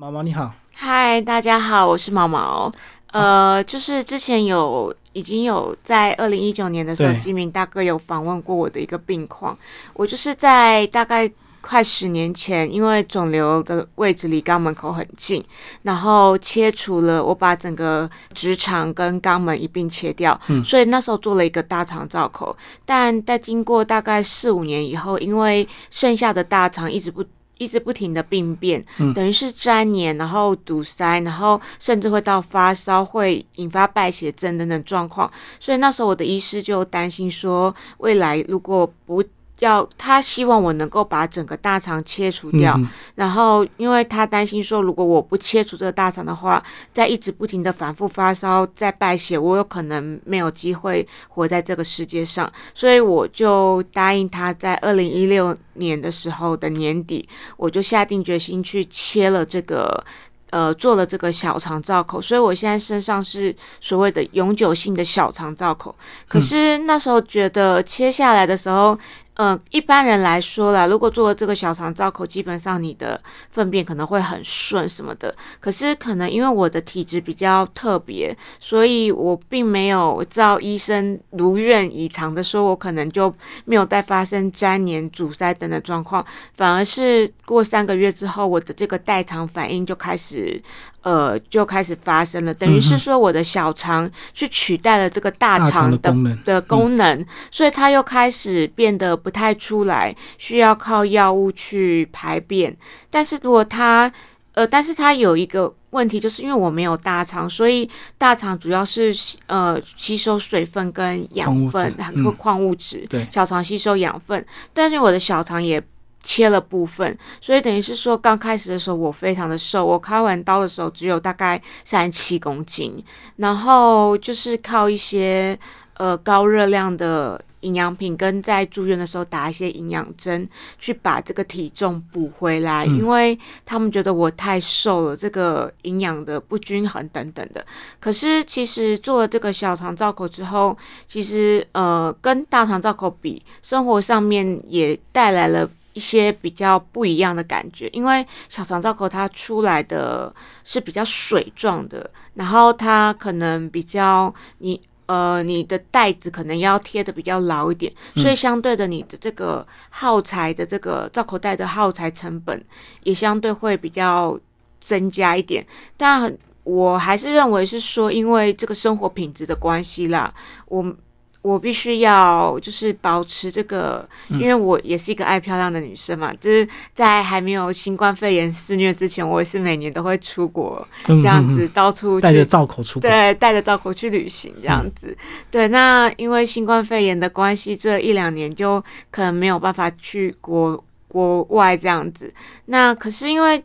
毛毛你好，嗨，大家好，我是毛毛。呃，就是之前有已经有在二零一九年的时候，金明大哥有访问过我的一个病况。我就是在大概快十年前，因为肿瘤的位置离肛门口很近，然后切除了，我把整个直肠跟肛门一并切掉，嗯所以那时候做了一个大肠造口。但在经过大概四五年以后，因为剩下的大肠一直不一直不停的病变，嗯等于是粘黏，然后堵塞，然后甚至会到发烧，会引发败血症等等状况。所以那时候我的医师就担心说，未来如果不要，他希望我能够把整个大肠切除掉，嗯然后因为他担心说，如果我不切除这个大肠的话，在一直不停的反复发烧，再败血，我有可能没有机会活在这个世界上，所以我就答应他在二零一六年的时候的年底，我就下定决心去切了这个。呃，做了这个小肠造口，所以我现在身上是所谓的永久性的小肠造口。可是那时候觉得切下来的时候，呃，一般人来说啦，如果做了这个小肠造口，基本上你的粪便可能会很顺什么的。可是可能因为我的体质比较特别，所以我并没有照医生如愿以偿的说，我可能就没有再发生粘连、阻塞等的状况，反而是过三个月之后，我的这个代偿反应就开始。呃，就开始发生了，等于是说我的小肠去取代了这个大大肠肠的的功能的功能，所以它又开始变得不太出来，需要靠药物去排便。但是如果它呃，但是它有一个问题，就是因为我没有大肠，所以大肠主要是呃吸收水分跟养分矿物质和矿物质，对小肠吸收养分，但是我的小肠也。切了部分，所以等于是说，刚开始的时候我非常的瘦，我开完刀的时候只有大概三十七公斤，然后就是靠一些呃高热量的营养品，跟在住院的时候打一些营养针，去把这个体重补回来，嗯因为他们觉得我太瘦了，这个营养的不均衡等等的。可是其实做了这个小肠造口之后，其实呃跟大肠造口比，生活上面也带来了。一些比较不一样的感觉，因为小肠造口它出来的是比较水状的，然后它可能比较你呃你的袋子可能要贴的比较牢一点，所以相对的你的这个耗材的这个造口袋的耗材成本也相对会比较增加一点，但我还是认为是说，因为这个生活品质的关系啦，我。我必须要就是保持这个，因为我也是一个爱漂亮的女生嘛，就是在还没有新冠肺炎肆虐之前，我也是每年都会出国嗯这样子嗯嗯到处带着去造口出国，对，带着照口去旅行这样子。对，那因为新冠肺炎的关系，这一两年就可能没有办法去国国外这样子。那可是因为，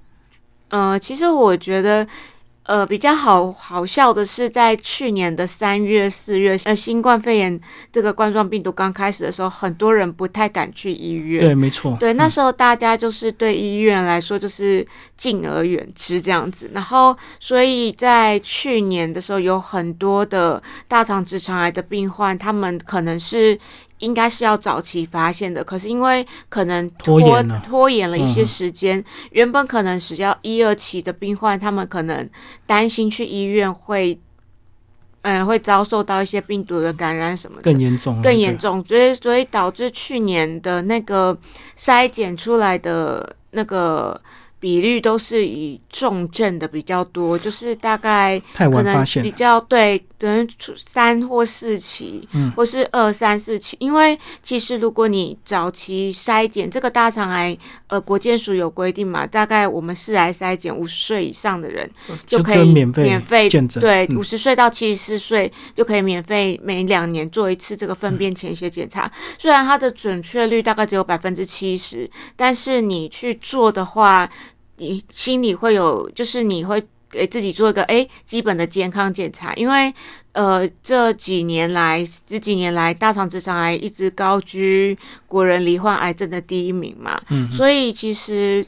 呃，其实我觉得。呃，比较好好笑的是，在去年的三月、四月，呃，新冠肺炎这个冠状病毒刚开始的时候，很多人不太敢去医院。对，没错，对，嗯那时候大家就是对医院来说就是敬而远之这样子，然后所以在去年的时候，有很多的大肠直肠癌的病患，他们可能是。应该是要早期发现的，可是因为可能拖拖延了拖延了一些嗯时间，原本可能只要一二期的病患，他们可能担心去医院会，嗯、会遭受到一些病毒的感染什么的，更严重，更严，重，所以所以导致去年的那个筛检出来的那个比率都是以重症的比较多，就是大概太可能晚发现比，较对，等于出三或四期，嗯或是二三四期。因为其实如果你早期筛检这个大肠癌，呃，国健署有规定嘛，大概我们是来筛检五十岁以上的人就可以免费免费见诊，对，嗯五十岁到七十四岁就可以免费每两年做一次这个粪便潜血检查。虽然它的准确率大概只有百分之七十，但是你去做的话，你心里会有，就是你会给自己做一个诶基本的健康检查，因为呃这几年来这几年来大肠直肠癌一直高居国人罹患癌症的第一名嘛，嗯，所以其实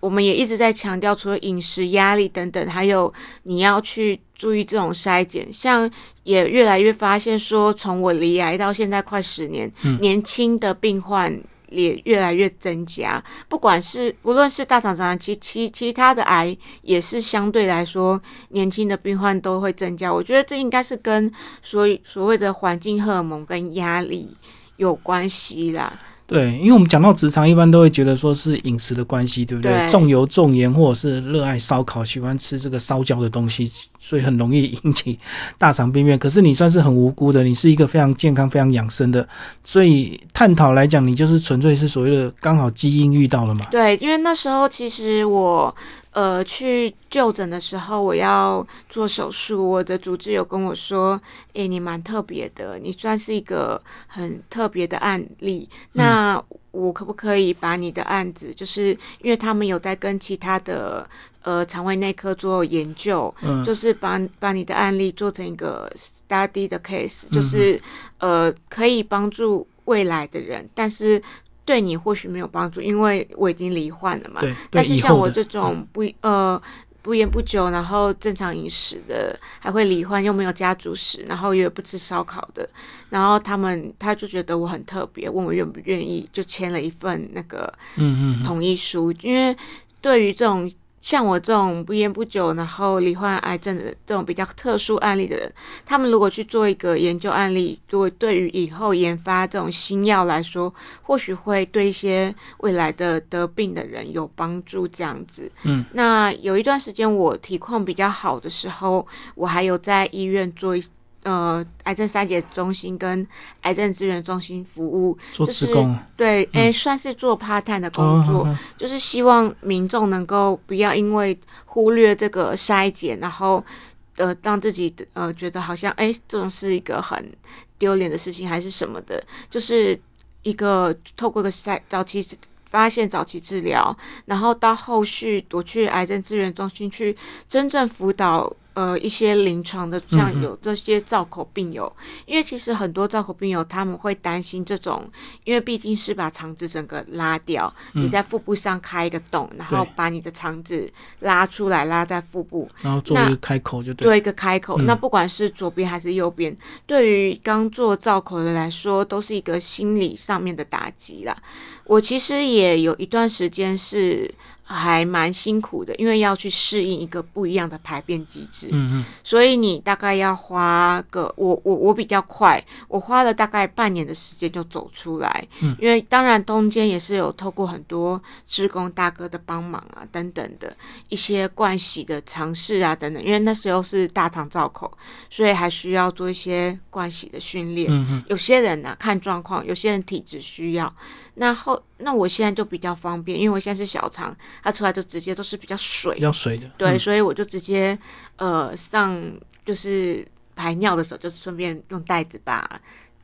我们也一直在强调，除了饮食压力等等，还有你要去注意这种筛检，像也越来越发现说，从我离癌到现在快十年，嗯。年轻的病患也越来越增加。不管是不论是大肠直癌，其其其他的癌也是相对来说，年轻的病患都会增加。我觉得这应该是跟所所谓的环境荷尔蒙跟压力有关系啦。对，因为我们讲到直肠，一般都会觉得说是饮食的关系，对不对？对重油重盐，或者是热爱烧烤，喜欢吃这个烧焦的东西，所以很容易引起大肠病变。可是你算是很无辜的，你是一个非常健康、非常养生的，所以探讨来讲，你就是纯粹是所谓的刚好基因遇到了嘛。对，因为那时候其实我呃去就诊的时候，我要做手术，我的主治有跟我说：“诶，你蛮特别的，你算是一个很特别的案例。那我可不可以把你的案子，就是因为他们有在跟其他的呃肠胃内科做研究，嗯，就是把把你的案例做成一个 study 的 case，就是、呃可以帮助未来的人，但是对你或许没有帮助，因为我已经罹患了嘛。对，但是像我这种不呃不烟不酒，然后正常饮食的，还会罹患又没有家族史，然后也不吃烧烤的，然后他们他就觉得我很特别，问我愿不愿意，就签了一份那个嗯嗯嗯，同意书，因为对于这种像我这种不烟不酒，然后罹患癌症的这种比较特殊案例的人，他们如果去做一个研究案例，如果对于以后研发这种新药来说，或许会对一些未来的得病的人有帮助。这样子，嗯，那有一段时间我体况比较好的时候，我还有在医院做一。呃，癌症筛检中心跟癌症资源中心服务，做就是对，诶、算是做 part time 的工作，哦就是希望民众能够不要因为忽略这个筛检，然后呃让自己呃觉得好像诶这种是一个很丢脸的事情还是什么的，就是一个透过一个筛早期发现早期治疗，然后到后续我去癌症资源中心去真正辅导。呃，一些临床的像有这些造口病友，因为其实很多造口病友他们会担心这种，因为毕竟是把肠子整个拉掉，你在腹部上开一个洞，然后把你的肠子拉出来，拉在腹部。然后做一个开口就对，做一个开口。嗯。那不管是左边还是右边，对于刚做造口的人来说，都是一个心理上面的打击啦。我其实也有一段时间是还蛮辛苦的，因为要去适应一个不一样的排便机制。嗯嗯，所以你大概要花个我我我比较快，我花了大概半年的时间就走出来。嗯，因为当然中间也是有透过很多志工大哥的帮忙啊等等的一些盥洗的尝试啊等等，因为那时候是大肠造口，所以还需要做一些盥洗的训练。嗯嗯，有些人呢、看状况，有些人体质需要。那后那我现在就比较方便，因为我现在是小肠，它出来就直接都是比较水比较水的，对，嗯所以我就直接呃上就是排尿的时候，就顺便用袋子把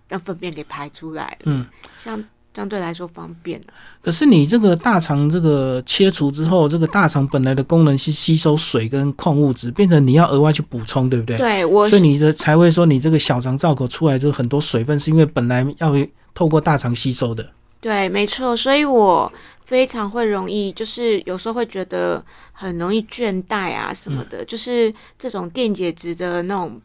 让粪便给排出来了，嗯。相相对来说方便啊可是你这个大肠这个切除之后，这个大肠本来的功能是吸收水跟矿物质，变成你要额外去补充，对不对？对我所以你的才会说你这个小肠造口出来就是很多水分，是因为本来要透过大肠吸收的。对，没错，所以我非常会容易，就是有时候会觉得很容易倦怠啊什么的，就是这种电解质的那种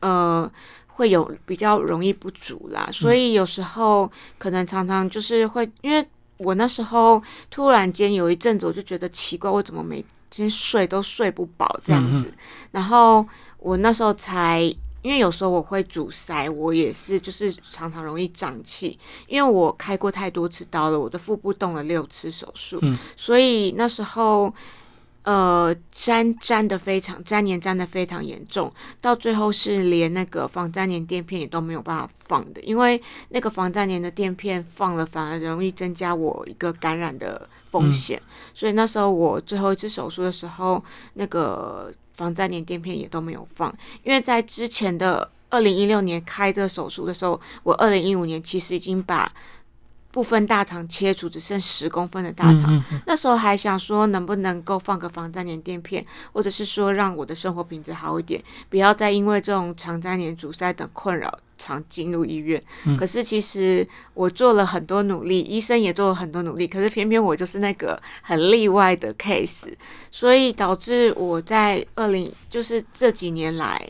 呃。会有比较容易不足啦，所以有时候可能常常就是会，因为我那时候突然间有一阵子，我就觉得奇怪，我怎么每天睡都睡不饱这样子，然后我那时候才因为有时候我会阻塞，我也是就是常常容易胀气，因为我开过太多次刀了，我的腹部动了六次手术，嗯所以那时候呃粘粘的非常粘黏粘的非常严重，到最后是连那个防粘连垫片也都没有办法放的，因为那个防粘连的垫片放了反而容易增加我一个感染的风险，所以那时候我最后一次手术的时候，那个防粘连垫片也都没有放，因为在之前的二零一六年开这手术的时候，我二零一五年其实已经把部分大肠切除，只剩十公分的大肠。嗯嗯那时候还想说，能不能够放个防粘连垫片，或者是说让我的生活品质好一点，不要再因为这种肠粘连阻塞等困扰，常进入医院。嗯可是其实我做了很多努力，医生也做了很多努力，可是偏偏我就是那个很例外的 case，所以导致我在二零就是这几年来。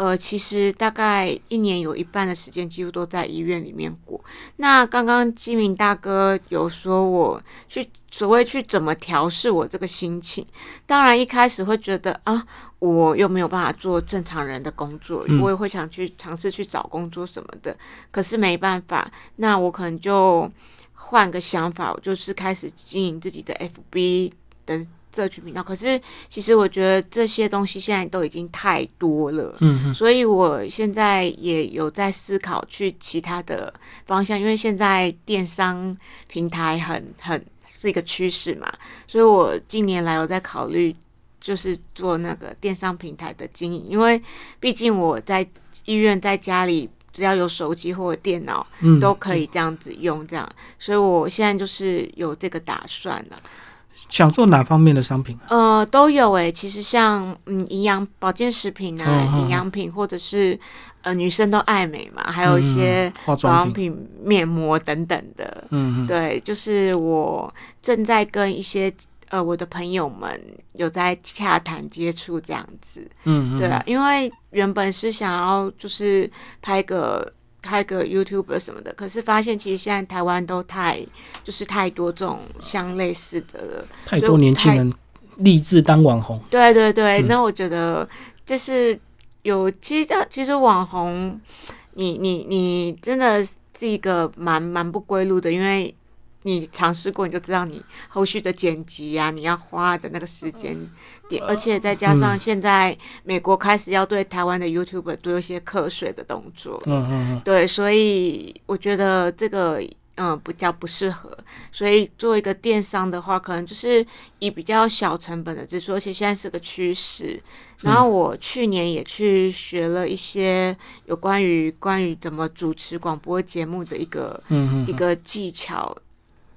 呃，其实大概一年有一半的时间几乎都在医院里面过。那刚刚基明大哥有说我去所谓去怎么调试我这个心情，当然一开始会觉得啊，我又没有办法做正常人的工作，我也会想去尝试去找工作什么的，可是没办法，那我可能就换个想法，我就是开始经营自己的 FB 的。社群频道，可是其实我觉得这些东西现在都已经太多了，嗯，所以我现在也有在思考去其他的方向，因为现在电商平台很很是一个趋势嘛，所以我近年来有在考虑，就是做那个电商平台的经营，因为毕竟我在医院在家里只要有手机或者电脑，嗯，都可以这样子用，这样，所以我现在就是有这个打算了。想做哪方面的商品？呃，都有诶。其实像嗯，营养保健食品啊，营养品，或者是呃，女生都爱美嘛，还有一些化妆品、面膜等等的。嗯，对，就是我正在跟一些呃我的朋友们有在洽谈接触这样子。嗯，对啊，因为原本是想要就是拍个。开个 YouTube 什么的，可是发现其实现在台湾都太就是太多这种相类似的了，太多年轻人立志当网红。对对对，那我觉得就是有其实其实网红，你你你真的是一个蛮蛮不归路的，因为。你尝试过，你就知道你后续的剪辑啊，你要花的那个时间点，而且再加上现在美国开始要对台湾的 YouTube 做一些课税的动作，嗯嗯嗯，对，所以我觉得这个嗯比较不适合。所以做一个电商的话，可能就是以比较小成本的支出，而且现在是个趋势。然后我去年也去学了一些有关于关于怎么主持广播节目的一个一个技巧。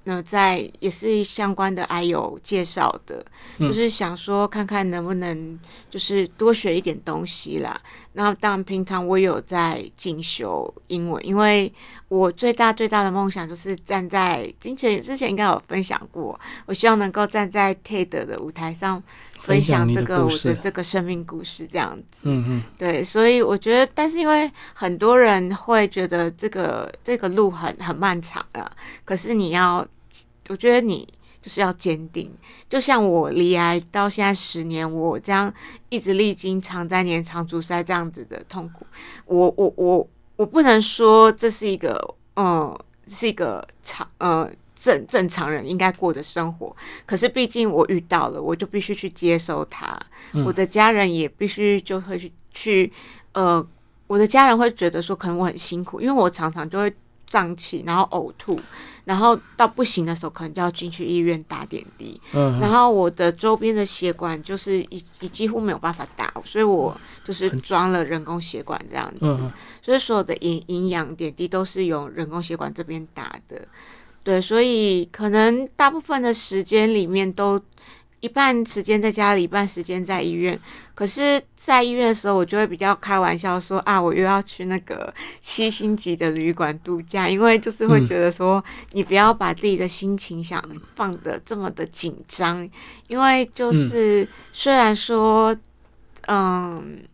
那在也是相关的，还有介绍的，就是想说看看能不能就是多学一点东西啦。然后当然平常我有在进修英文，因为我最大最大的梦想就是站在之前之前应该有分享过，我希望能够站在 TED 的舞台上分享这个我的这个生命故事这样子。嗯嗯，对，所以我觉得，但是因为很多人会觉得这个这个路很很漫长啊，可是你要。我觉得你就是要坚定，就像我离癌到现在十年，我这样一直历经肠粘连、肠阻塞这样子的痛苦，我我我我不能说这是一个嗯是一个长呃正正常人应该过的生活，可是毕竟我遇到了，我就必须去接受它。我的家人也必须就会去去呃，我的家人会觉得说可能我很辛苦，因为我常常就会胀气，然后呕吐。然后到不行的时候，可能就要进去医院打点滴。嗯，然后我的周边的血管就是已已几乎没有办法打，所以我就是装了人工血管这样子。嗯，所以所有的营营养点滴都是由人工血管这边打的。对，所以可能大部分的时间里面都。一半时间在家里，一半时间在医院。可是，在医院的时候，我就会比较开玩笑说：“啊，我又要去那个七星级的旅馆度假。”因为就是会觉得说，你不要把自己的心情想放的这么的紧张。因为就是虽然说，嗯，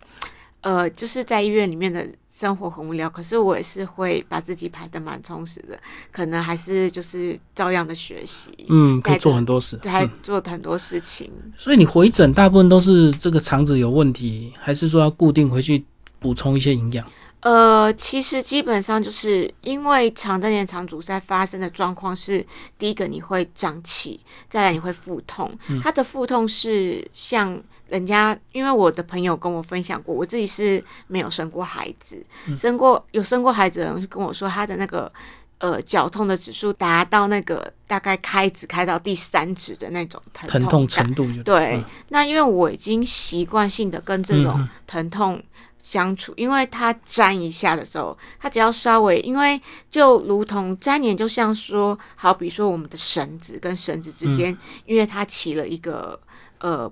呃，就是在医院里面的。生活很无聊，可是我也是会把自己排的蛮充实的，可能还是就是照样的学习，嗯，可以做很多事，还做很多事情。所以你回诊大部分都是这个肠子有问题，还是说要固定回去补充一些营养？呃，其实基本上就是因为肠粘连、肠阻塞发生的状况是，第一个你会胀气，再来你会腹痛，它的腹痛是像。人家因为我的朋友跟我分享过，我自己是没有生过孩子，生过有生过孩子的人跟我说，他的那个呃绞痛的指数达到那个大概开指开到第三指的那种疼痛程度。对，那因为我已经习惯性的跟这种疼痛相处，因为它粘一下的时候，它只要稍微，因为就如同粘连，就像说，好比说我们的绳子跟绳子之间，因为它起了一个呃。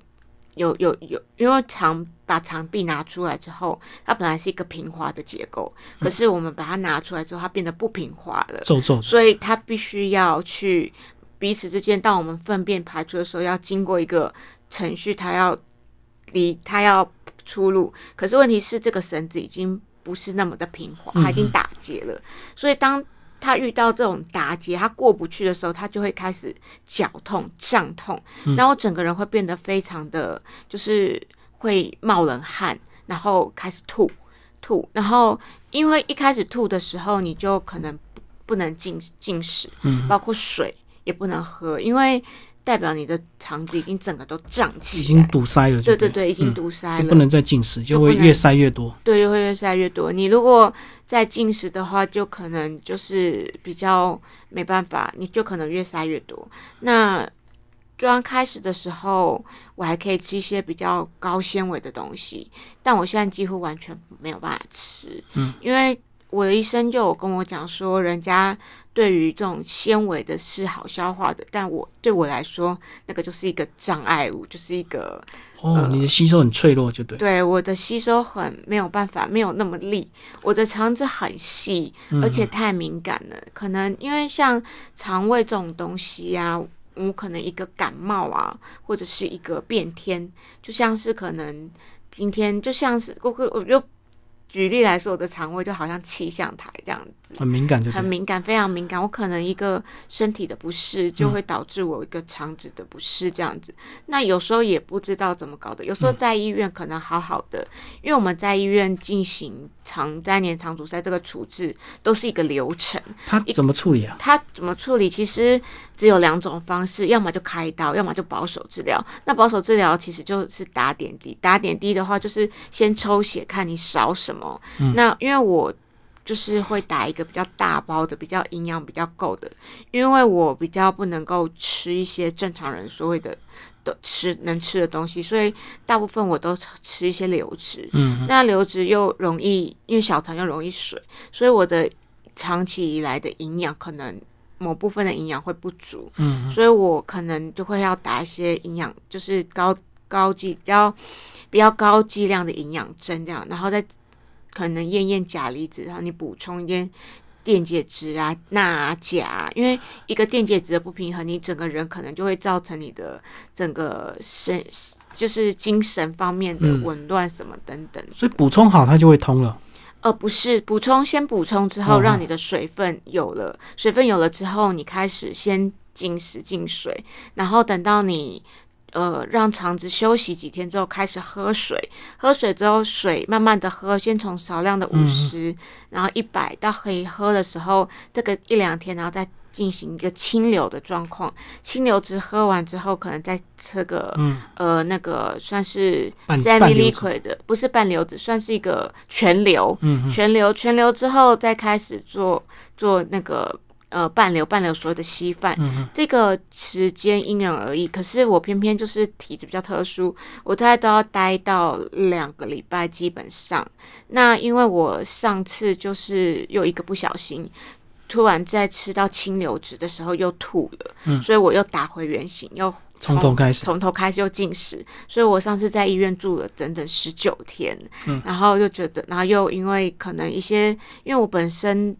有有有，因为墙把墙壁拿出来之后，它本来是一个平滑的结构，可是我们把它拿出来之后，它变得不平滑了，皱皱，所以它必须要去彼此之间，当我们粪便排出的时候，要经过一个程序，它要离它要出路。可是问题是，这个绳子已经不是那么的平滑，它已经打结了。所以当他遇到这种打结，他过不去的时候，他就会开始绞痛、胀痛，然后整个人会变得非常的，就是会冒冷汗，然后开始吐吐。然后因为一开始吐的时候，你就可能不能进进食，包括水也不能喝，因为。代表你的肠子已经整个都胀起，已经堵塞了。对对对，已经堵塞了，就不能再进食，就会越塞越多。对，就会越塞越多。你如果再进食的话，就可能就是比较没办法，你就可能越塞越多。那刚开始的时候，我还可以吃一些比较高纤维的东西，但我现在几乎完全没有办法吃。嗯，因为我的医生就有跟我讲说，人家。对于这种纤维的是好消化的，但我对我来说，那个就是一个障碍物，就是一个哦，你的吸收很脆弱，就对。对，我的吸收很没有办法，没有那么利。我的肠子很细，而且太敏感了。可能因为像肠胃这种东西啊，我可能一个感冒啊，或者是一个变天，就像是可能今天就像是我我我就。举例来说，我的肠胃就好像气象台这样子，很敏感，就很敏感，非常敏感。我可能一个身体的不适，就会导致我一个肠子的不适这样子。那有时候也不知道怎么搞的，有时候在医院可能好好的，因为我们在医院进行肠粘连肠阻塞这个处置都是一个流程。他怎么处理啊？他怎么处理？其实只有两种方式，要么就开刀，要么就保守治疗。那保守治疗其实就是打点滴，打点滴的话就是先抽血看你少什么。那因为我就是会打一个比较大包的，比较营养比较够的，因为我比较不能够吃一些正常人所谓的的吃能吃的东西，所以大部分我都吃一些流质。嗯，那流质又容易，因为小肠又容易水，所以我的长期以来的营养可能某部分的营养会不足。嗯，所以我可能就会要打一些营养，就是高高剂比较比较高剂量的营养针这样，然后再。可能验验钾离子，然后你补充一点电解质啊、钠啊、钾，因为一个电解质的不平衡，你整个人可能就会造成你的整个身，就是精神方面的紊乱什么等等。所以补充好，它就会通了。呃，不是补充，先补充之后，让你的水分有了，水分有了之后，你开始先进食进水，然后等到你。呃，让肠子休息几天之后，开始喝水。喝水之后，水慢慢的喝，先从少量的五十，然后一百到可以喝的时候，这个一两天，然后再进行一个清流的状况。清流值喝完之后，可能再吃个呃那个算是 semi liquid 的，不是半流子，算是一个全流。全流全流之后，再开始做做那个。呃，半流半流所有的稀饭，这个时间因人而异。可是我偏偏就是体质比较特殊，我大概都要待到两个礼拜，基本上。那因为我上次就是又一个不小心，突然在吃到清流质的时候又吐了，所以我又打回原形，又从头开始，从头开始又进食。所以我上次在医院住了整整十九天，然后又觉得，然后又因为可能一些，因为我本身。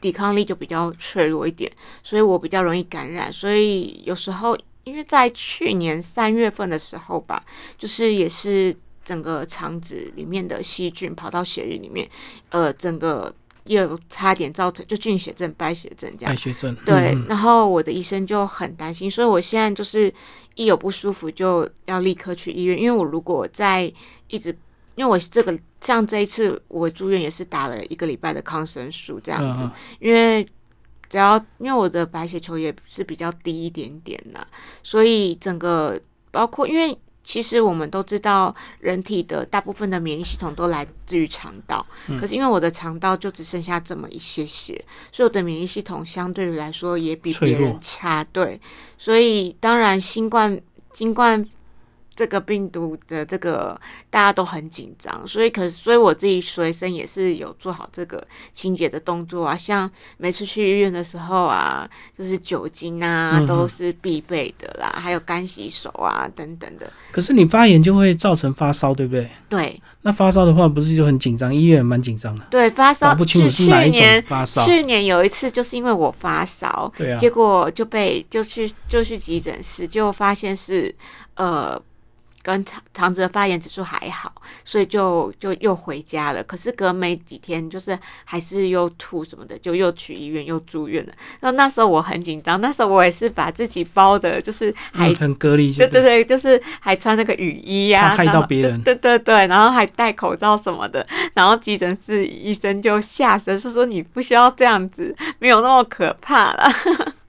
抵抗力就比较脆弱一点，所以我比较容易感染。所以有时候，因为在去年三月份的时候吧，就是也是整个肠子里面的细菌跑到血液里面，呃，整个又差点造成就菌血症、败血症这样。败血症。对，然后我的医生就很担心，所以我现在就是一有不舒服就要立刻去医院，因为我如果在一直。因为我这个像这一次我住院也是打了一个礼拜的抗生素这样子，因为只要因为我的白血球也是比较低一点点呐，所以整个包括因为其实我们都知道人体的大部分的免疫系统都来自于肠道，可是因为我的肠道就只剩下这么一些些，所以我的免疫系统相对于来说也比别人差，对，所以当然新冠新冠。这个病毒的这个大家都很紧张，所以可所以我自己随身也是有做好这个清洁的动作啊，像每次去医院的时候啊，就是酒精啊都是必备的啦，还有干洗手啊等等的。可是你发炎就会造成发烧，对不对？对。那发烧的话，不是就很紧张？医院蛮紧张的。对，发烧不清楚是哪一种发烧。去年有一次就是因为我发烧，对啊，结果就被就去就去急诊室，就发现是呃。跟肠肠子的发炎指数还好，所以就就又回家了。可是隔没几天，就是还是又吐什么的，就又去医院又住院了。然后那时候我很紧张，那时候我也是把自己包的，就是还、隔离，对对对，就是还穿那个雨衣呀、怕害到别人对对对对，然后还戴口罩什么的。然后急诊室医生就吓死，是说你不需要这样子，没有那么可怕了。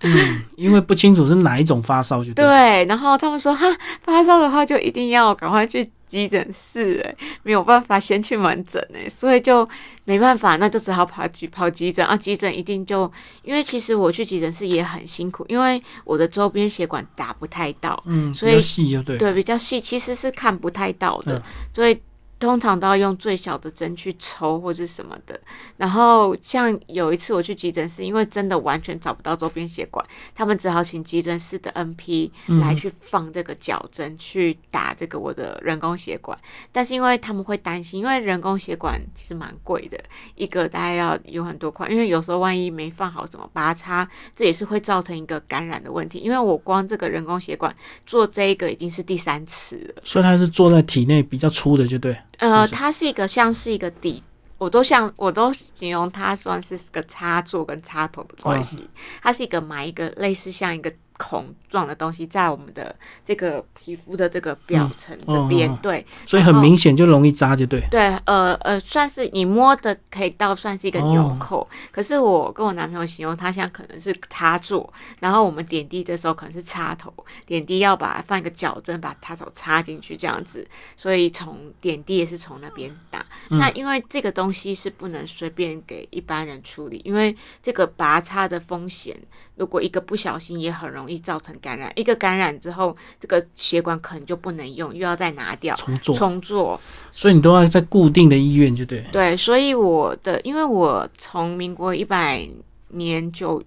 嗯，因为不清楚是哪一种发烧，就对。对，然后他们说哈，发烧的话就一定要赶快去急诊室，哎，没有办法先去门诊，哎，所以就没办法，那就只好跑急跑急诊啊。急诊一定就，因为其实我去急诊室也很辛苦，因为我的周边血管打不太到，嗯，所以细就对。对，比较细，其实是看不太到的，嗯所以通常都要用最小的针去抽或者什么的。然后像有一次我去急诊室，因为真的完全找不到周边血管，他们只好请急诊室的 NP 嗯来去放这个矫针去打这个我的人工血管。但是因为他们会担心，因为人工血管其实蛮贵的，一个大概要有很多块，因为有时候万一没放好怎么拔插，这也是会造成一个感染的问题。因为我光这个人工血管做这一个已经是第三次了。所以它是做在体内比较粗的，就对。呃，它是一个像是一个底，我都像我都形容它算是个插座跟插头的关系。哦它是一个埋一个类似像一个孔状的东西在我们的这个皮肤的这个表层这边，对所以很明显就容易扎，就对。对，呃呃，算是你摸的可以到算是一个纽哦扣，可是我跟我男朋友形容它像可能是插座，然后我们点滴的时候可能是插头，点滴要把放一个矫正把插头插进去这样子，所以从点滴也是从那边打。嗯那因为这个东西是不能随便给一般人处理，因为这个拔插的风险，如果一个不小心也很容易造成感染，一个感染之后，这个血管可能就不能用，又要再拿掉。重做，重做，所以你都要在固定的医院，就对。对，所以我的，因为我从民国一百年九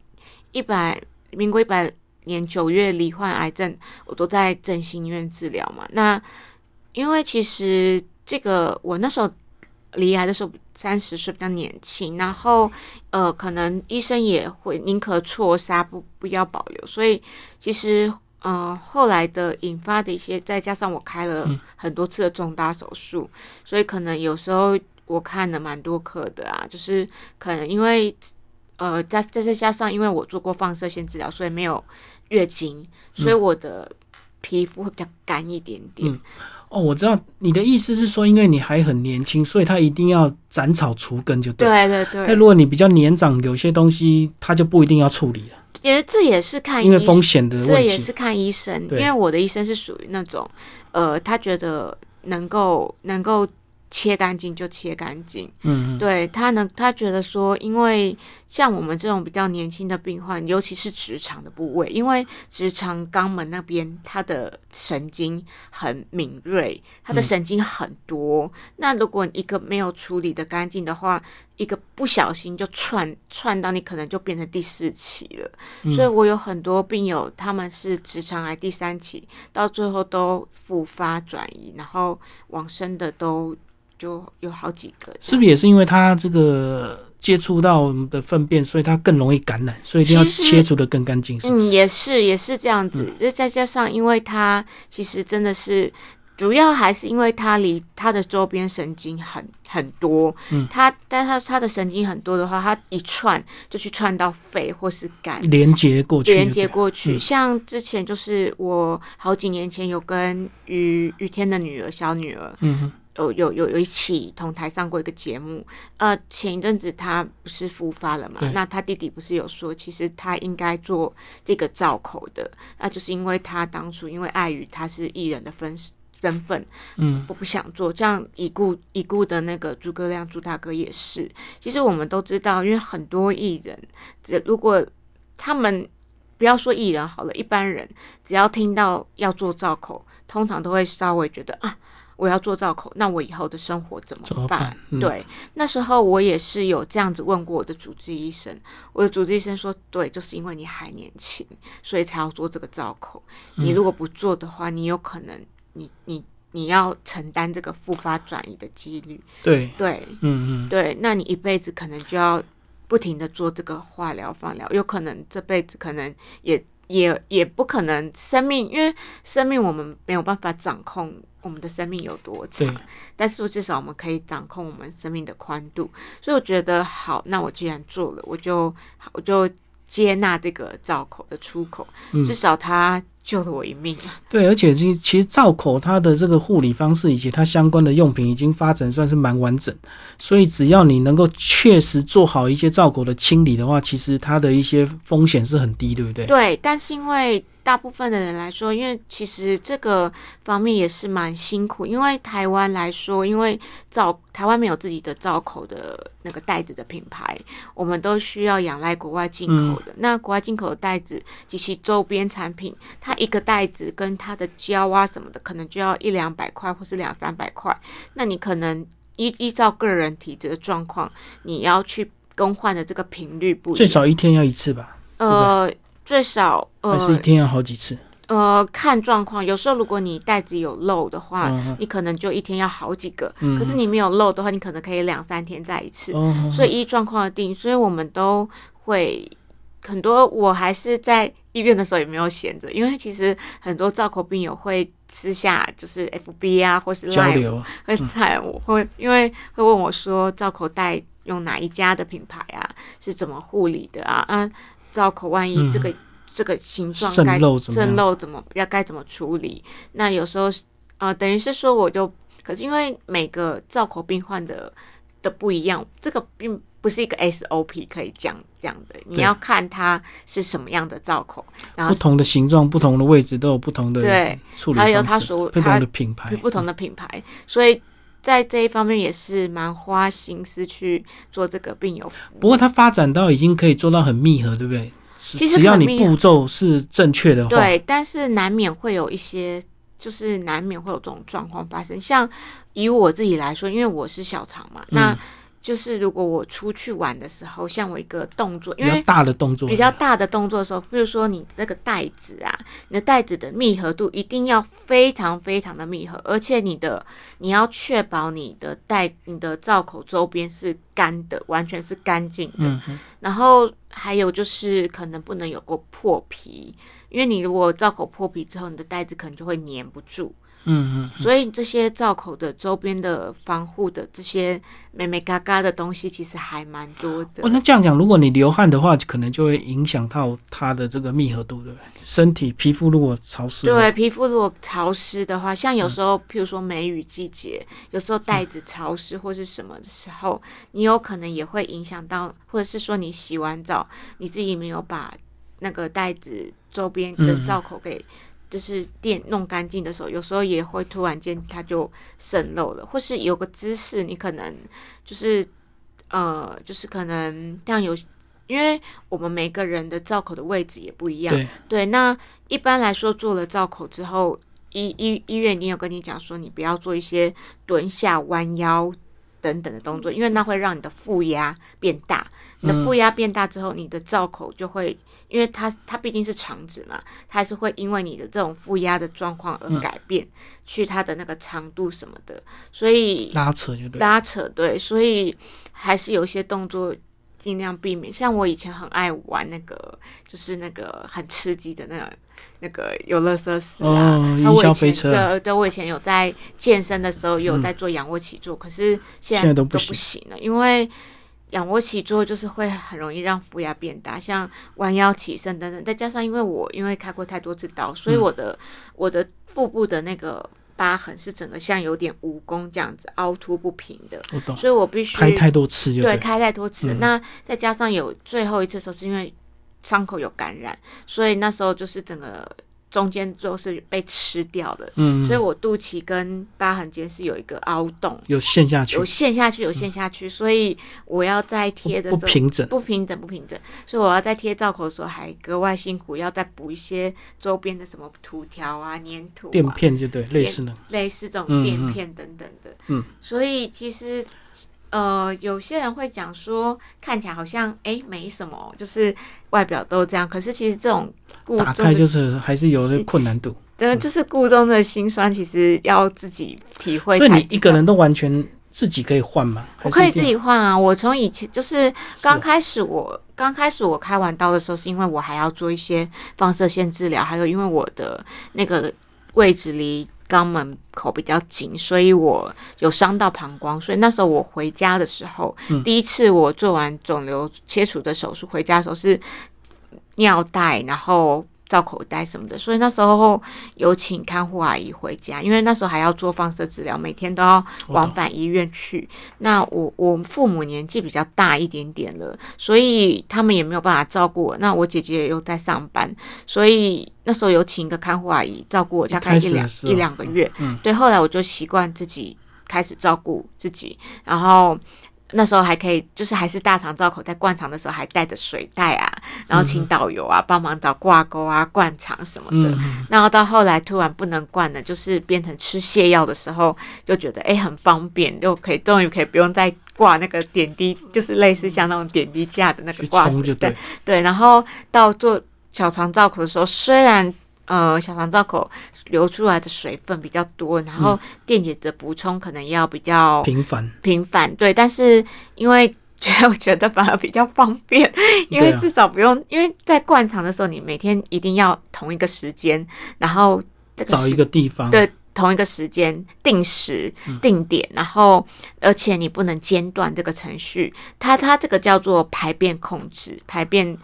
一百民国一百年九月罹患癌症，我都在振兴医院治疗嘛。那因为其实这个我那时候离癌的时候三十岁比较年轻，然后呃，可能医生也会宁可错杀不不要保留，所以其实。呃，后来的引发的一些，再加上我开了很多次的重大手术，所以可能有时候我看了蛮多科的啊，就是可能因为呃，再再再加上因为我做过放射线治疗，所以没有月经，所以我的皮肤会比较干一点点。嗯哦，我知道你的意思是说，因为你还很年轻，所以它一定要斩草除根，就对。对对对，那如果你比较年长，有些东西它就不一定要处理了，也这也是看因为风险的这问题。这也是看医生，因为我的医生是属于那种，呃，他觉得能够能够切干净就切干净，嗯嗯，对他能，他觉得说，因为像我们这种比较年轻的病患，尤其是直肠的部位，因为直肠肛门那边它的神经很敏锐，它的神经很多。那如果一个没有处理的干净的话，一个不小心就串串到你，可能就变成第四期了。所以我有很多病友，他们是直肠癌第三期，到最后都复发转移，然后往生的都就有好几个。是不是也是因为它这个接触到我们的粪便，所以它更容易感染，所以一定要切除的更干净，嗯，也是也是这样子，再、再加上，因为它其实真的是。主要还是因为它离它的周边神经很很多，嗯，它但它它的神经很多的话，它一串就去串到肺或是肝，连接过去连接过去。嗯。像之前就是我好几年前有跟于于天的女儿小女儿，嗯哼，有有有有一起同台上过一个节目，呃，前一阵子他不是复发了嘛？那他弟弟不是有说，其实他应该做这个造口的，那就是因为他当初因为碍于他是艺人的分身份，嗯，我不想做。这样已故已故的那个诸葛亮朱大哥也是，其实我们都知道，因为很多艺人，这如果他们不要说艺人好了，一般人只要听到要做造口，通常都会稍微觉得啊。我要做造口，那我以后的生活怎么办？嗯。对，那时候我也是有这样子问过我的主治医生，我的主治医生说，对，就是因为你还年轻，所以才要做这个造口。嗯。你如果不做的话，你有可能你你你要承担这个复发转移的几率。对，对。嗯嗯，对，那你一辈子可能就要不停的做这个化疗、放疗，有可能这辈子可能也也也不可能生命，因为生命我们没有办法掌控我们的生命有多长，但是至少我们可以掌控我们生命的宽度。所以我觉得好，那我既然做了，我就我就接纳这个造口的出口，嗯至少他救了我一命啊。对，而且其其实造口它的这个护理方式以及它相关的用品已经发展算是蛮完整，所以只要你能够确实做好一些造口的清理的话，其实它的一些风险是很低，对不对？对，但是因为大部分的人来说，因为其实这个方面也是蛮辛苦。因为台湾来说，因为造台湾没有自己的造口的那个袋子的品牌，我们都需要仰赖国外进口的。那国外进口的袋子及其周边产品，它一个袋子跟它的胶啊什么的，可能就要一两百块或是两三百块。那你可能依依照个人体质的状况，你要去更换的这个频率不一样。最少一天要一次吧，呃，最少呃还是一天要好几次？呃，看状况，有时候如果你袋子有漏的话，嗯你可能就一天要好几个。嗯可是你没有漏的话，你可能可以两三天再一次。哦，所以依状况而定，所以我们都会很多。我还是在医院的时候也没有闲着，因为其实很多造口病友会私下就是 FB 啊，或是交 Line 流，会在我会因为会问我说造口袋用哪一家的品牌啊，是怎么护理的啊？啊，造口万一这个、这个形状渗该漏怎么渗漏怎么要该怎么处理？那有时候是呃，等于是说我就可是因为每个造口病患的的不一样，这个并不是一个 SOP 可以讲讲的，你要看它是什么样的造口，然后不同的形状、不同的位置都有不同的对。处理还有它所不它同的品牌，不同的品牌，所以在这一方面也是蛮花心思去做这个病友。不过它发展到已经可以做到很密合，对不对？其实只要你步骤是正确的话，对，但是难免会有一些，就是难免会有这种状况发生。像以我自己来说，因为我是小肠嘛，那嗯就是如果我出去玩的时候，像我一个动作，因为比较为大的动作，比较大的动作的时候，比如说你那个袋子啊，你的袋子的密合度一定要非常非常的密合，而且你的你要确保你的袋、你的罩口周边是干的，完全是干净的。嗯，然后还有就是可能不能有过破皮，因为你如果罩口破皮之后，你的袋子可能就会粘不住。嗯嗯，所以这些罩口的周边的防护的这些美美嘎嘎的东西，其实还蛮多的。哦，那这样讲，如果你流汗的话，可能就会影响到它的这个密合度，对不对？身体皮肤如果潮湿对皮肤如果潮湿的话，像有时候，譬如说梅雨季节，有时候袋子潮湿或是什么的时候，你有可能也会影响到，或者是说你洗完澡，你自己没有把那个袋子周边的嗯罩口给。就是电弄干净的时候，有时候也会突然间它就渗漏了，或是有个姿势，你可能就是呃，就是可能像有，因为我们每个人的造口的位置也不一样，对，对，那一般来说做了造口之后，医医医院你有跟你讲说，你不要做一些蹲下、弯腰等等的动作，因为那会让你的负压变大。你的负压变大之后，你的造口就会，因为它它毕竟是肠子嘛，它还是会因为你的这种负压的状况而改变，去它的那个长度什么的，所以拉扯就对。拉扯对，所以还是有一些动作尽量避免。像我以前很爱玩那个，就是那个很刺激的那个那个游乐设施啊。我以前对对，我以前有在健身的时候也有在做仰卧起坐，可是现现在都都不行行了，因为仰卧起坐就是会很容易让腹压变大，像弯腰起身等等，再加上因为我因为开过太多次刀，所以嗯。我的、我的腹部的那个疤痕是整个像有点蜈蚣这样子凹凸不平的，我懂，所以我必须开太多次就对，对。开太多次，嗯。那再加上有最后一次的时候，是因为伤口有感染，所以那时候就是整个中间都是被吃掉的，嗯，所以我肚脐跟疤痕间是有一个凹洞，有陷下去。有，陷下去，有陷下去，所以我要再贴的时候不平整。不平整，不平整，所以我要在贴造口的时候还格外辛苦，要再补一些周边的什么涂条啊、粘土啊、垫片就对，类似的。类似这种嗯。垫片等等的。嗯，所以其实呃，有些人会讲说，看起来好像诶没什么，就是外表都这样，可是其实这种故打开就是还是有那困难度，真的就是故中的辛酸，其实要自己体会。所以你一个人都完全自己可以换吗？我可以自己换啊。我从以前就是刚开始，我刚开始我开完刀的时候，是因为我还要做一些放射线治疗，还有因为我的那个位置离肛门口比较紧，所以我有伤到膀胱。所以那时候我回家的时候，第一次我做完肿瘤切除的手术，回家的时候是尿袋，然后。造口袋什么的，所以那时候有请看护阿姨回家，因为那时候还要做放射治疗，每天都要往返医院去。那我我父母年纪比较大一点点了，所以他们也没有办法照顾我。那我姐姐又在上班，所以那时候有请一个看护阿姨照顾我，大概一两一两个月。对，后来我就习惯自己开始照顾自己，然后。那时候还可以，就是还是大肠造口，在灌肠的时候还带着水袋啊，然后请导游啊帮忙找挂钩啊、灌肠什么的。然后到后来突然不能灌了，就是变成吃泻药的时候，就觉得哎很方便，就可以终于可以不用再挂那个点滴，就是类似像那种点滴架的那个挂水对对。然后到做小肠造口的时候，虽然呃小肠造口。流出来的水分比较多，然后电解质补充可能要比较频繁频繁，对。但是因为觉觉得反而比较方便，因为至少不用，因为在灌肠的时候，你每天一定要同一个时间，然后找一个地方，对，同一个时间定时定点，然后而且你不能间断这个程序，它它这个叫做排便控制、排便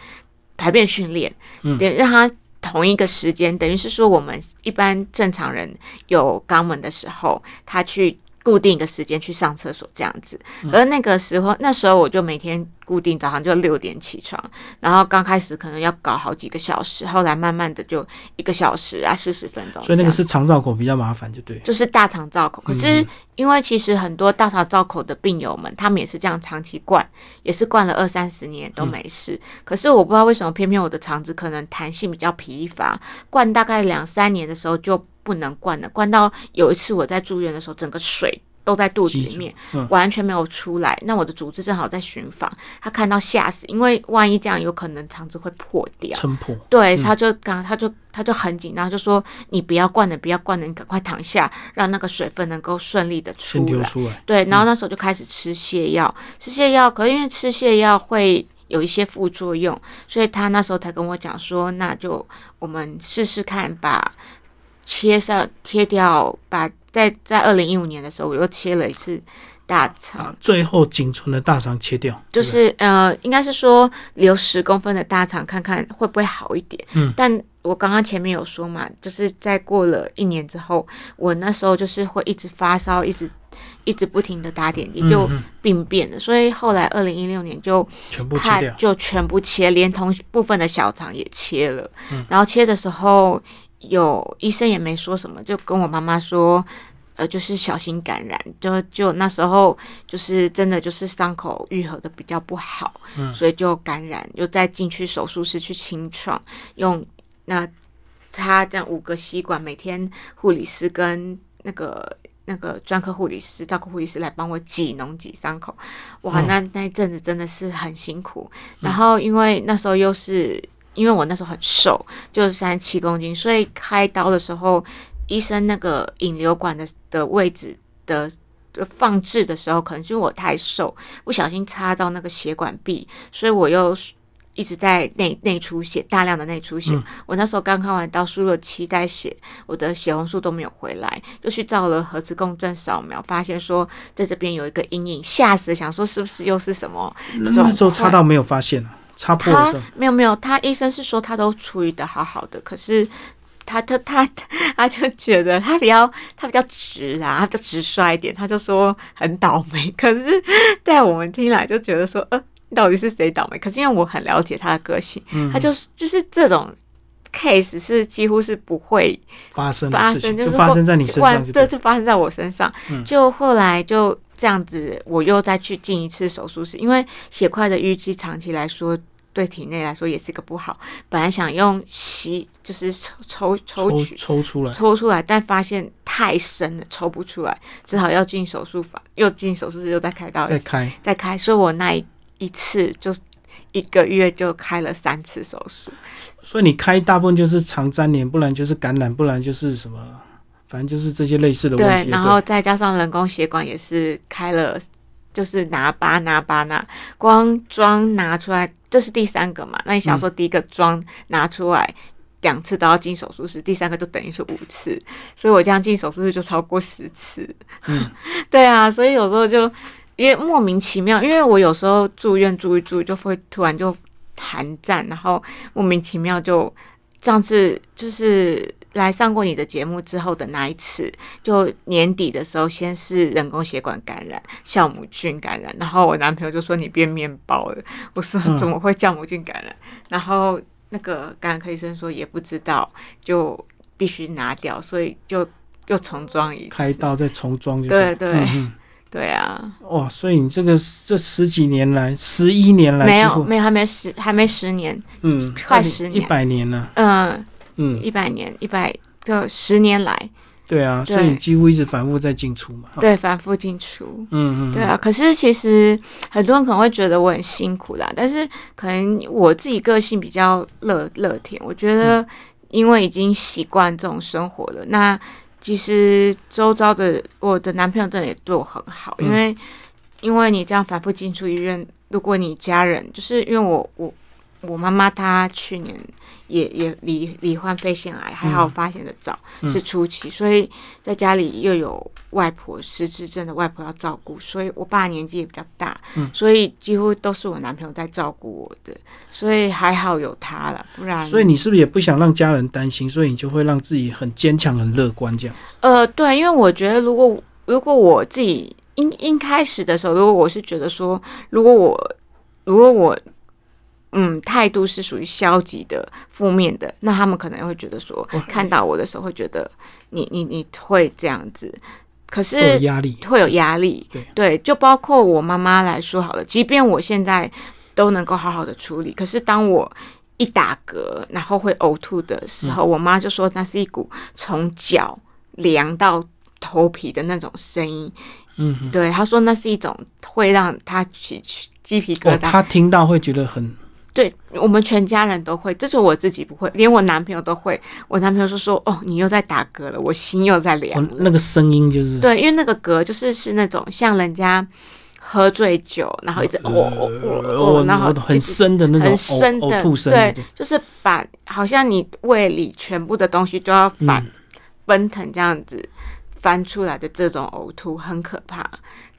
排便训练，嗯，得让它。同一个时间，等于是说，我们一般正常人有肛门的时候，他去。固定一个时间去上厕所这样子，而那个时候那时候我就每天固定早上就六点起床，然后刚开始可能要搞好几个小时，后来慢慢的就一个小时啊四十分钟。所以那个是肠造口比较麻烦，就对。就是大肠造口，可是因为其实很多大肠造口的病友们，他们也是这样长期灌，也是灌了二三十年都没事。可是我不知道为什么偏偏我的肠子可能弹性比较疲乏，灌大概两三年的时候就。不能灌的，灌到有一次我在住院的时候，整个水都在肚子里面，完全没有出来。那我的主治正好在巡房，他看到吓死，因为万一这样，有可能肠子会破掉。撑破。对，他就刚他就他就很紧张，就说你不要灌了，不要灌了，你赶快躺下，让那个水分能够顺利的出来。出来。对，然后那时候就开始吃泻药，吃泻药，可是因为吃泻药会有一些副作用，所以他那时候才跟我讲说，那就我们试试看把。切上切掉，把在在二零一五年的时候，我又切了一次大肠，最后仅存的大肠切掉，就是呃，应该是说留十公分的大肠，看看会不会好一点。嗯，但我刚刚前面有说嘛，就是在过了一年之后，我那时候就是会一直发烧，一直一直不停的打点滴，就病变了。所以后来二零一六年就全部切掉，就全部切，连同部分的小肠也切了。嗯，然后切的时候。有医生也没说什么，就跟我妈妈说，呃，就是小心感染。就就那时候，就是真的就是伤口愈合的比较不好，嗯，所以就感染，又再进去手术室去清创，用那他这样五个吸管，每天护理师跟那个那个专科护理师、照顾护理师来帮我挤脓挤伤口，哇，那那一阵子真的是很辛苦。然后因为那时候又是。因为我那时候很瘦，就是三十七公斤，所以开刀的时候，医生那个引流管的的位置的放置的时候，可能就是我太瘦，不小心插到那个血管壁，所以我又一直在内内出血，大量的内出血。我那时候刚看完刀，输了脐带血，我的血红素都没有回来，就去照了核磁共振扫描，发现说在这边有一个阴影，吓死，想说是不是又是什么？那时候插到没有发现啊。他没有没有，他医生是说他都处理的好好的，可是他 他他他就觉得他比较他比较直啊，他比较直率一点，他就说很倒霉。可是，在我们听来就觉得说，呃，到底是谁倒霉？可是因为我很了解他的个性，他就是就是这种 case 是几乎是不会发生发生，就是发生在你身上，对，就发生在我身上。就后来就。这样子，我又再去进一次手术室，因为血块的淤积长期来说对体内来说也是一个不好。本来想用吸，就是抽抽抽取抽出来，抽出来，但发现太深了，抽不出来，只好要进手术房，又进手术室，又再开刀，再开，再开。所以我那一次就一个月就开了三次手术。所以你开大部分就是肠粘连，不然就是感染，不然就是什么反正就是这些类似的问对，题。然后再加上人工血管也是开了，就是拿拔拿拔拿，光装拿出来，这是第三个嘛？那你想说第一个装拿出来两次都要进手术室，第三个就等于是五次，所以我这样进手术室就超过十次。嗯，对啊，所以有时候就因为莫名其妙，因为我有时候住院住一住就会突然就寒战，然后莫名其妙就上次就是来上过你的节目之后的那一次，就年底的时候，先是人工血管感染、酵母菌感染，然后我男朋友就说你变面包了，我说嗯。怎么会酵母菌感染？然后那个感染科医生说也不知道，就必须拿掉，所以就又重装一次。开刀再重装就对对嗯对啊，哇，所以你这个这十几年来，十一年来没有没有还没十还没十年，嗯，快十年。一百年了，嗯，嗯，一百年一百就十年来，对啊，对。所以你几乎一直反复在进出嘛。哈，对，反复进出。嗯嗯，对啊，可是其实很多人可能会觉得我很辛苦啦，但是可能我自己个性比较乐乐天，我觉得因为已经习惯这种生活了，那其实周遭的我的男朋友真的也对我很好，因为、因为你这样反复进出医院，如果你家人就是因为我我我妈妈她去年也也罹罹患肺腺癌，还好发现的早，嗯。是初期，所以在家里又有外婆失智症的外婆要照顾，所以我爸年纪也比较大，嗯。所以几乎都是我男朋友在照顾我的，所以还好有他了，不然所以你是不是也不想让家人担心，所以你就会让自己很坚强、很乐观这样？呃，对，因为我觉得如果如果我自己一一开始的时候，如果我是觉得说，如果我如果我嗯态度是属于消极的、负面的，那他们可能会觉得说，看到我的时候会觉得你你你会这样子，可是会有压力。会有压力。对就包括我妈妈来说好了，即便我现在都能够好好的处理，可是当我一打嗝，然后会呕吐的时候，我妈就说那是一股从脚凉到头皮的那种声音。嗯，对，她说那是一种会让她起起鸡皮疙哦，瘩。他听到会觉得很对我们全家人都会，这是我自己不会，连我男朋友都会。我男朋友就说：“哦，你又在打嗝了，我心又在凉。哦那个声音就是对，因为那个嗝就是是那种像人家喝醉酒，然后一直哦哦哦哦，然后呃很深的那种很深的吐声，对，就是把好像你胃里全部的东西都要反嗯奔腾这样子翻出来的这种呕吐，很可怕。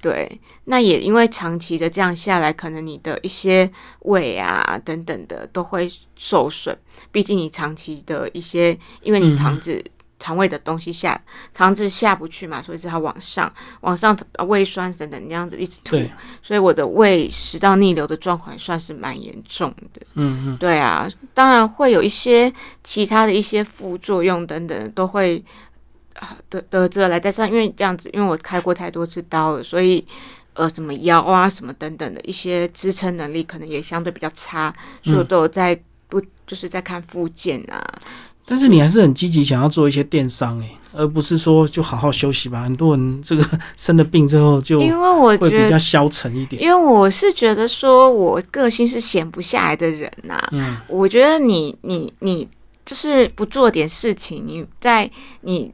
对，那也因为长期的这样下来，可能你的一些胃啊等等的都会受损。毕竟你长期的一些，因为你肠子、肠胃的东西下，肠子下不去嘛，所以只好往上，往上呃胃酸等等那样子一直吐，所以我的胃食道逆流的状况也算是蛮严重的。嗯嗯，对啊，当然会有一些其他的一些副作用等等，都会啊得得知而来。加上因为这样子，因为我开过太多次刀了，所以呃，什么腰啊什么等等的一些支撑能力可能也相对比较差，所以我都有在不就是在看附件啊。但是你还是很积极，想要做一些电商诶，而不是说就好好休息吧。很多人这个 生了病之后就因为我会觉得比较消沉一点。因为我是觉得说，我个性是闲不下来的人呐、嗯我觉得你你你就是不做点事情，你在你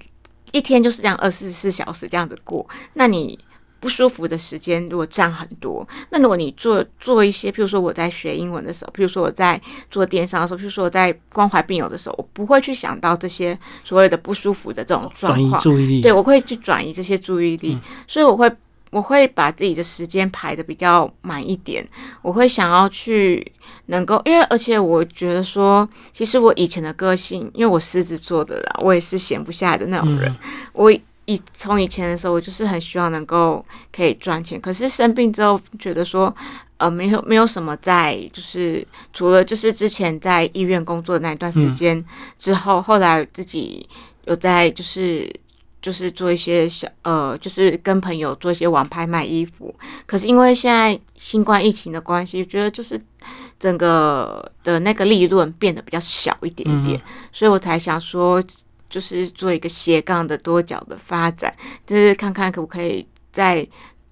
一天就是这样二十四小时这样子过，那你不舒服的时间如果占很多，那如果你做做一些，譬如说我在学英文的时候，譬如说我在做电商的时候，譬如说我在关怀病友的时候，我不会去想到这些所谓的不舒服的这种状转移况。注意力，对，我会去转移这些注意力，所以我会我会把自己的时间排的比较满一点，我会想要去能够，因为而且我觉得说，其实我以前的个性，因为我狮子座的啦，我也是闲不下来的那种人，嗯我以从以前的时候，我就是很希望能够可以赚钱，可是生病之后觉得说。呃，没有没有什么在，就是除了就是之前在医院工作的那一段时间之后，后来自己有在就是就是做一些小呃，就是跟朋友做一些网拍卖衣服。可是因为现在新冠疫情的关系，觉得就是整个的那个利润变得比较小一点点，所以我才想说，就是做一个斜杠的多角的发展，就是看看可不可以在。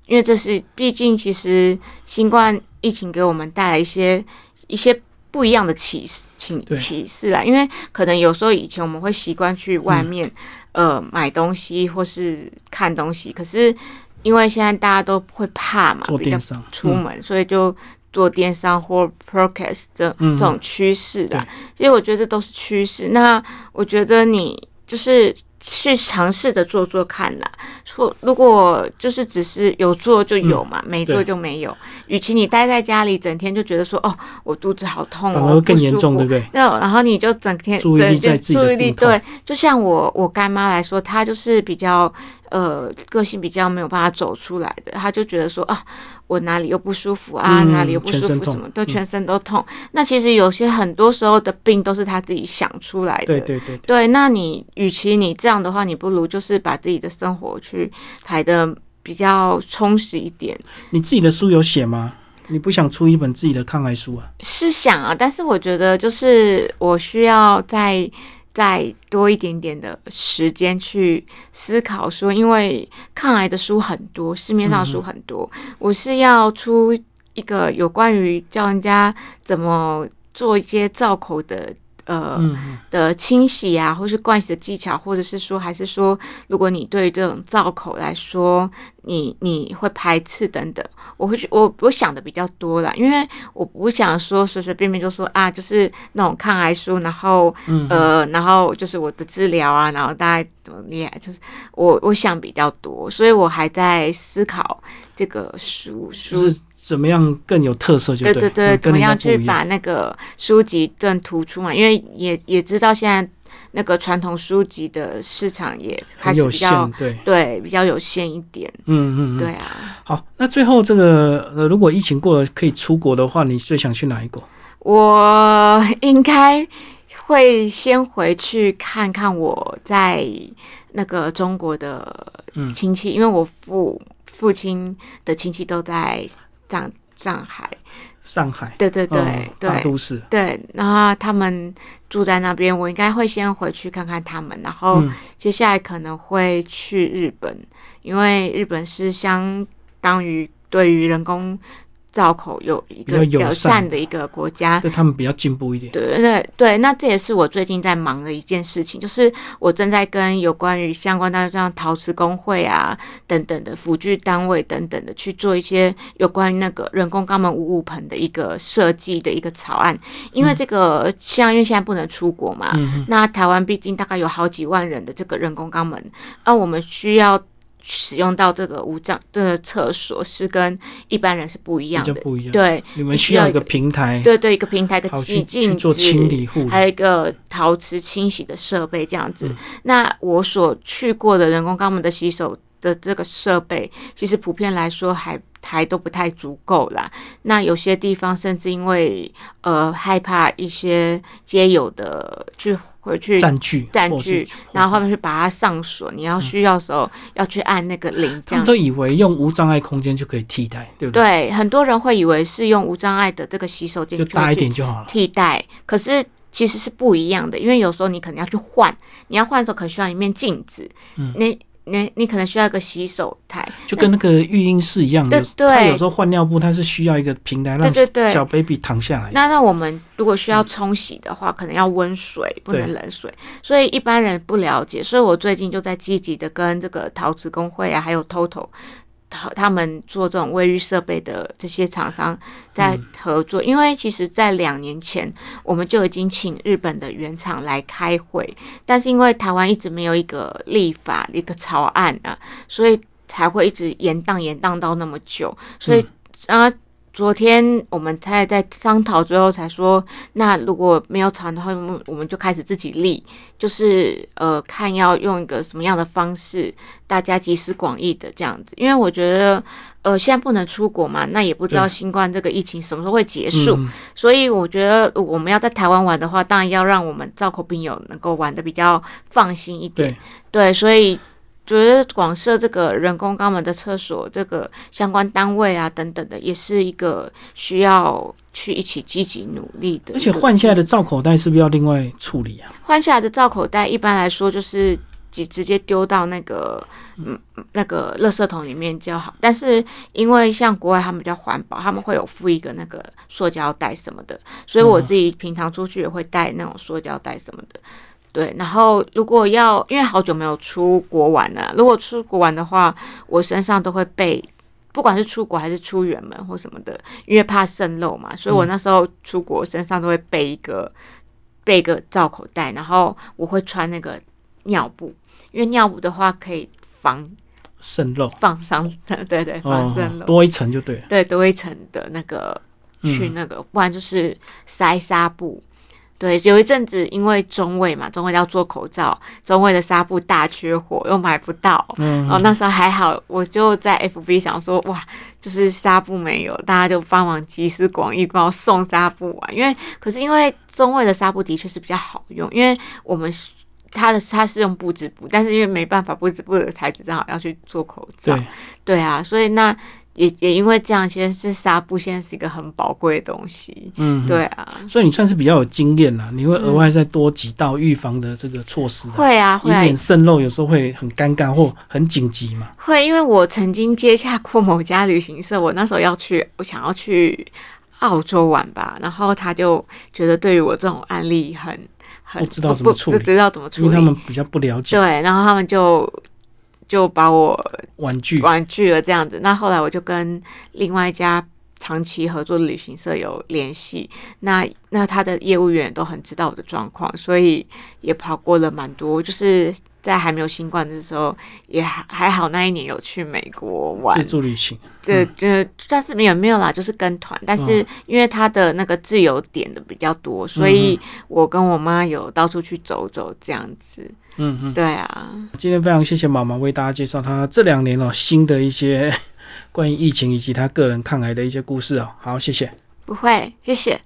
因为这是，毕竟其实新冠疫情给我们带来一些一些不一样的启示启启示啦。因为可能有时候以前我们会习惯去外面，呃买东西或是看东西。可是因为现在大家都会怕嘛，比较做电商出门，所以就做电商或 podcast 这嗯这种趋势的对。其实我觉得这都是趋势。那我觉得你就是去尝试着做做看啦。说如果就是只是有做就有嘛，没做就没有。与其你待在家里整天就觉得说哦，我肚子好痛哦，反而更严重，对不对？那然后你就整天注意力在自己的注意力对，就像我我干妈来说，她就是比较呃个性比较没有办法走出来的，她就觉得说啊，我哪里又不舒服啊，嗯哪里又不舒服，什么都嗯全身都痛。那其实有些很多时候的病都是他自己想出来的。对对对对，对，那你与其你这样的话，你不如就是把自己的生活去排的比较充实一点。你自己的书有写吗？你不想出一本自己的抗癌书啊？是想啊，但是我觉得就是我需要再再多一点点的时间去思考说，因为抗癌的书很多，市面上的书很多，我是要出一个有关于教人家怎么做一些造口的。呃的清洗啊，或是灌洗的技巧，或者是说，还是说，如果你对于这种造口来说，你你会排斥等等，我会去我我想的比较多啦，因为我不想说随随便便就说啊，就是那种抗癌书，然后嗯，呃，然后就是我的治疗啊，然后大概怎么厉害，就是我我想比较多，所以我还在思考这个书书就是怎么样更有特色就对对对怎么样去把那个书籍更突出嘛？因为也也知道现在那个传统书籍的市场也开很有始比较限，对，对比较有限一点，嗯嗯嗯，对啊。好，那最后这个呃，如果疫情过了可以出国的话，你最想去哪一国？我应该会先回去看看我在那个中国的嗯亲戚，因为我父父亲的亲戚都在上上海。上海，对对对、嗯大对都市，对，然后他们住在那边，我应该会先回去看看他们，然后嗯。接下来可能会去日本，因为日本是相当于对于人工造口有一个友善善的一个国家。对他们比较进步一点。对对对对，那这也是我最近在忙的一件事情，就是我正在跟有关于相关单位，像陶瓷工会啊等等的辅具单位等等的去做一些有关于那个人工肛门五五盆的一个设计的一个草案，因为这个像因为现在不能出国嘛，嗯那台湾毕竟大概有好几万人的这个人工肛门，那我们需要。使用到这个无障的厕所是跟一般人是不一样的，不一样。对你们需要一个平台，对对，一个平台，一个好去去镜做，清理护理。还有一个陶瓷清洗的设备这样子。嗯那我所去过的人工肛门的洗手的这个设备，其实普遍来说还还都不太足够啦。那有些地方甚至因为呃害怕一些街友的去回去占据占据，然后后面去把它上锁，你要需要的时候要去按那个铃，这样他们都以为用无障碍空间就可以替代，对不对？对，很多人会以为是用无障碍的这个洗手间就大一点就好了。替代，可是其实是不一样的，因为有时候你可能要去换，你要换的时候可能需要一面镜子，嗯你你你可能需要一个洗手台，就跟那个育婴室一样，的对对。他有时候换尿布，它是需要一个平台让小 baby 躺下来。那那我们如果需要冲洗的话，可能要温水，不能冷水，所以一般人不了解，所以我最近就在积极的跟这个陶瓷工会啊，还有 TOTO。他他们做这种卫浴设备的这些厂商在合作，因为其实，在两年前我们就已经请日本的原厂来开会，但是因为台湾一直没有一个立法一个草案啊，所以才会一直延宕延宕到那么久，所以啊。昨天我们才在商讨，最后才说，那如果没有草案的话，我们就开始自己立，就是呃，看要用一个什么样的方式，大家集思广益的这样子。因为我觉得，呃，现在不能出国嘛，那也不知道新冠这个疫情什么时候会结束，嗯，所以我觉得我们要在台湾玩的话，当然要让我们造口病友能够玩的比较放心一点。对，对，所以觉得广设这个人工肛门的厕所，这个相关单位啊等等的，也是一个需要去一起积极努力的。而且换下来的罩口袋是不是要另外处理啊？换下来的造口袋，一般来说就是直直接丢到那个嗯那个垃圾桶里面就好。但是因为像国外他们比较环保，他们会有附一个那个塑胶袋什么的，所以我自己平常出去也会带那种塑胶袋什么的。对，然后如果要，因为好久没有出国玩了，如果出国玩的话，我身上都会备，不管是出国还是出远门或什么的，因为怕渗漏嘛，所以我那时候出国身上都会备一个备一个罩口袋，然后我会穿那个尿布，因为尿布的话可以防渗漏放伤，对对，防哦渗，漏。多一层就对了。对，多一层的那个去嗯那个，不然就是塞纱布。对，有一阵子因为中卫嘛，中卫要做口罩，中卫的纱布大缺货，又买不到。嗯，哦，那时候还好，我就在 FB 想说，哇，就是纱布没有，大家就帮忙集思广益，帮我送纱布啊。因为可是因为中卫的纱布的确是比较好用，因为我们是它的它是用布织布，但是因为没办法，布织布的材质正好要去做口罩。对，对啊，所以那也也因为这样，其实是纱布现在是一个很宝贵的东西。嗯，对啊，所以你算是比较有经验啦，你会额外再多几道预防的这个措施啊，会啊以会啊免渗漏，有时候会很尴尬或很紧急嘛。会，因为我曾经接洽过某家旅行社，我那时候要去，我想要去澳洲玩吧，然后他就觉得对于我这种案例很很不知道怎么处理不知道怎么处理，因为他们比较不了解对，然后他们就就把我玩具，婉拒了这样子。那后来我就跟另外一家长期合作的旅行社有联系，那那他的业务员都很知道我的状况，所以也跑过了蛮多，就是。在还没有新冠的时候，也还还好，那一年有去美国玩。自，助旅行，对，就但是没有没有啦，就是跟团，但是因为他的那个自由点的比较多，所以我跟我妈有到处去走走这样子。嗯嗯。对啊，今天非常谢谢妈妈为大家介绍她这两年哦新的一些 关于疫情以及她个人抗癌的一些故事哦。好，谢谢。不会，谢谢。